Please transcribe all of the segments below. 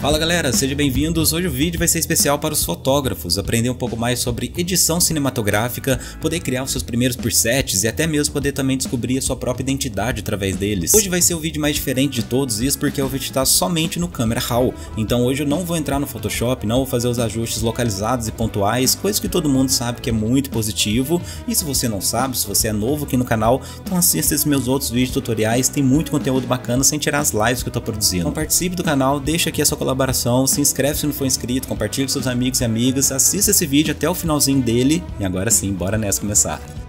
Fala galera, sejam bem-vindos. Hoje o vídeo vai ser especial para os fotógrafos, aprender um pouco mais sobre edição cinematográfica, poder criar os seus primeiros presets e até mesmo poder também descobrir a sua própria identidade através deles. Hoje vai ser o vídeo mais diferente de todos, isso porque eu vou estar somente no Camera Raw. Então hoje eu não vou entrar no Photoshop, não vou fazer os ajustes localizados e pontuais, coisa que todo mundo sabe que é muito positivo. E se você não sabe, se você é novo aqui no canal, então assista esses meus outros vídeos tutoriais, tem muito conteúdo bacana sem tirar as lives que eu estou produzindo. Então participe do canal, deixa aqui a sua colaboração colaboração, se inscreve se não for inscrito, compartilhe com seus amigos e amigas, assista esse vídeo até o finalzinho dele e agora sim, bora nessa começar.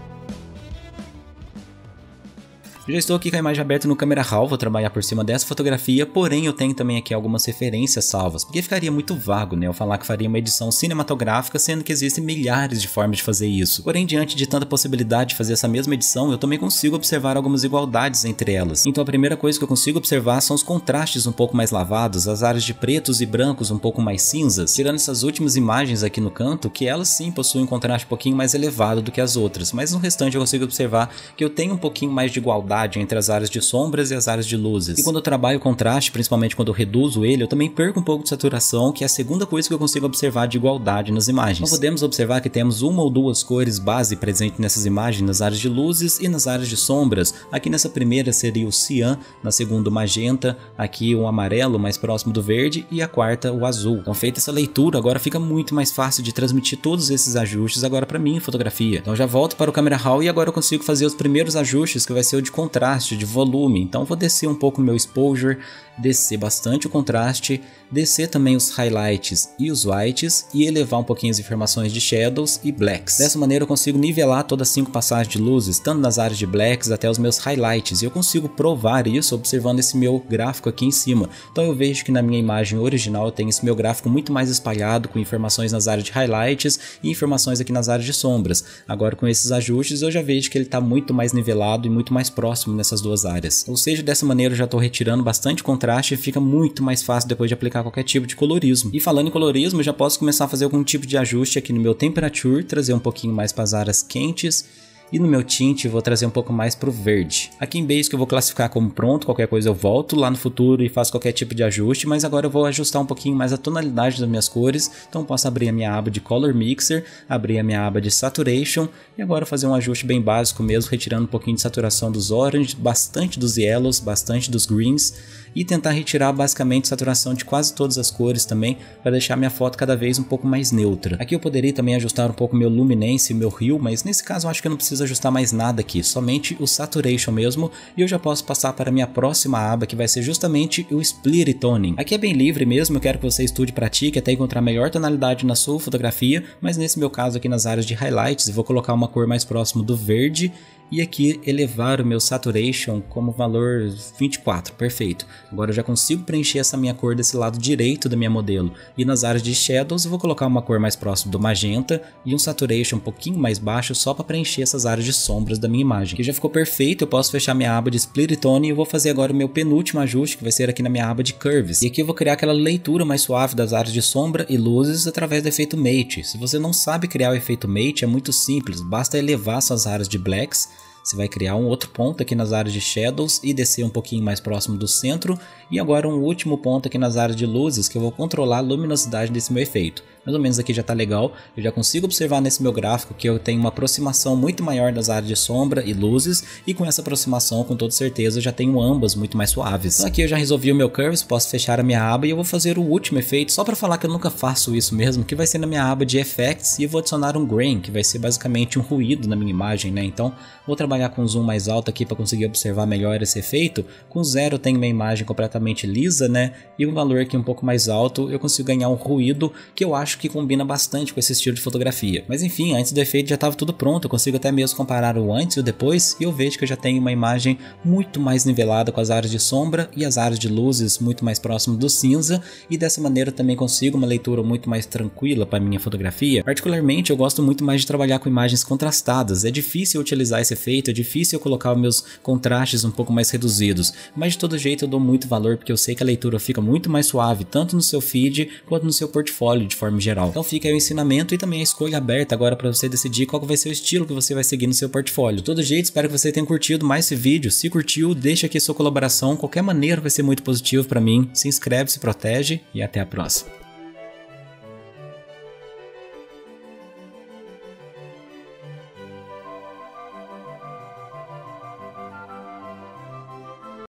Já estou aqui com a imagem aberta no Camera Raw, vou trabalhar por cima dessa fotografia, porém eu tenho também aqui algumas referências salvas, porque ficaria muito vago né, eu falar que faria uma edição cinematográfica, sendo que existem milhares de formas de fazer isso. Porém, diante de tanta possibilidade de fazer essa mesma edição, eu também consigo observar algumas igualdades entre elas. Então a primeira coisa que eu consigo observar são os contrastes um pouco mais lavados, as áreas de pretos e brancos um pouco mais cinzas, tirando essas últimas imagens aqui no canto, que elas sim possuem um contraste um pouquinho mais elevado do que as outras, mas no restante eu consigo observar que eu tenho um pouquinho mais de igualdade entre as áreas de sombras e as áreas de luzes. E quando eu trabalho o contraste, principalmente quando eu reduzo ele, eu também perco um pouco de saturação, que é a segunda coisa que eu consigo observar de igualdade nas imagens. Então podemos observar que temos uma ou duas cores base presentes nessas imagens nas áreas de luzes e nas áreas de sombras. Aqui nessa primeira seria o cian, na segunda o magenta, aqui o amarelo mais próximo do verde e a quarta o azul. Então feita essa leitura, agora fica muito mais fácil de transmitir todos esses ajustes agora para mim em fotografia. Então já volto para o Camera Raw e agora eu consigo fazer os primeiros ajustes que vai ser o de contraste, de volume. Então vou descer um pouco o meu exposure, descer bastante o contraste, descer também os highlights e os whites e elevar um pouquinho as informações de shadows e blacks. Dessa maneira eu consigo nivelar todas as cinco passagens de luzes, tanto nas áreas de blacks até os meus highlights. E eu consigo provar isso observando esse meu gráfico aqui em cima. Então eu vejo que na minha imagem original eu tenho esse meu gráfico muito mais espalhado com informações nas áreas de highlights e informações aqui nas áreas de sombras. Agora com esses ajustes eu já vejo que ele está muito mais nivelado e muito mais próximo próximo nessas duas áreas. Ou seja, dessa maneira eu já estou retirando bastante contraste e fica muito mais fácil depois de aplicar qualquer tipo de colorismo. E falando em colorismo, eu já posso começar a fazer algum tipo de ajuste aqui no meu temperature, trazer um pouquinho mais para as áreas quentes e no meu tint vou trazer um pouco mais para o verde. Aqui em Basic eu vou classificar como pronto, qualquer coisa eu volto lá no futuro e faço qualquer tipo de ajuste, mas agora eu vou ajustar um pouquinho mais a tonalidade das minhas cores, então posso abrir a minha aba de Color Mixer, abrir a minha aba de Saturation e agora fazer um ajuste bem básico mesmo, retirando um pouquinho de saturação dos orange, bastante dos yellows, bastante dos greens e tentar retirar basicamente saturação de quase todas as cores também para deixar minha foto cada vez um pouco mais neutra. Aqui eu poderia também ajustar um pouco meu luminance e meu hue, mas nesse caso eu acho que eu não preciso ajustar mais nada aqui, somente o saturation mesmo e eu já posso passar para a minha próxima aba que vai ser justamente o split toning. Aqui é bem livre mesmo, eu quero que você estude e pratique até encontrar melhor tonalidade na sua fotografia, mas nesse meu caso aqui nas áreas de highlights eu vou colocar uma cor mais próximo do verde e aqui elevar o meu saturation como valor 24, perfeito. Agora eu já consigo preencher essa minha cor desse lado direito da minha modelo. E nas áreas de shadows eu vou colocar uma cor mais próxima do magenta e um saturation um pouquinho mais baixo só para preencher essas áreas de sombras da minha imagem. Aqui já ficou perfeito, eu posso fechar minha aba de split tone e eu vou fazer agora o meu penúltimo ajuste que vai ser aqui na minha aba de curves. E aqui eu vou criar aquela leitura mais suave das áreas de sombra e luzes através do efeito mate. Se você não sabe criar o efeito mate é muito simples, basta elevar suas áreas de blacks você vai criar um outro ponto aqui nas áreas de Shadows e descer um pouquinho mais próximo do centro. E agora um último ponto aqui nas áreas de luzes que eu vou controlar a luminosidade desse meu efeito mais ou menos aqui já está legal. Eu já consigo observar nesse meu gráfico que eu tenho uma aproximação muito maior das áreas de sombra e luzes e com essa aproximação com toda certeza eu já tenho ambas muito mais suaves. Então aqui eu já resolvi o meu Curves, posso fechar a minha aba e eu vou fazer o último efeito só para falar que eu nunca faço isso mesmo, que vai ser na minha aba de Effects e eu vou adicionar um Grain, que vai ser basicamente um ruído na minha imagem, né? Então vou trabalhar com zoom mais alto aqui para conseguir observar melhor esse efeito. Com zero eu tenho minha imagem completamente lisa, né? E um valor aqui um pouco mais alto eu consigo ganhar um ruído que eu acho que combina bastante com esse estilo de fotografia. Mas enfim, antes do efeito já estava tudo pronto, eu consigo até mesmo comparar o antes e o depois e eu vejo que eu já tenho uma imagem muito mais nivelada com as áreas de sombra e as áreas de luzes muito mais próximo do cinza e dessa maneira também consigo uma leitura muito mais tranquila para minha fotografia. Particularmente eu gosto muito mais de trabalhar com imagens contrastadas, é difícil utilizar esse efeito jeito, é difícil eu colocar meus contrastes um pouco mais reduzidos, mas de todo jeito eu dou muito valor porque eu sei que a leitura fica muito mais suave, tanto no seu feed quanto no seu portfólio de forma geral. Então fica aí o ensinamento e também a escolha aberta agora para você decidir qual vai ser o estilo que você vai seguir no seu portfólio. De todo jeito, espero que você tenha curtido mais esse vídeo. Se curtiu, deixa aqui sua colaboração, qualquer maneira vai ser muito positivo para mim. Se inscreve, se protege e até a próxima.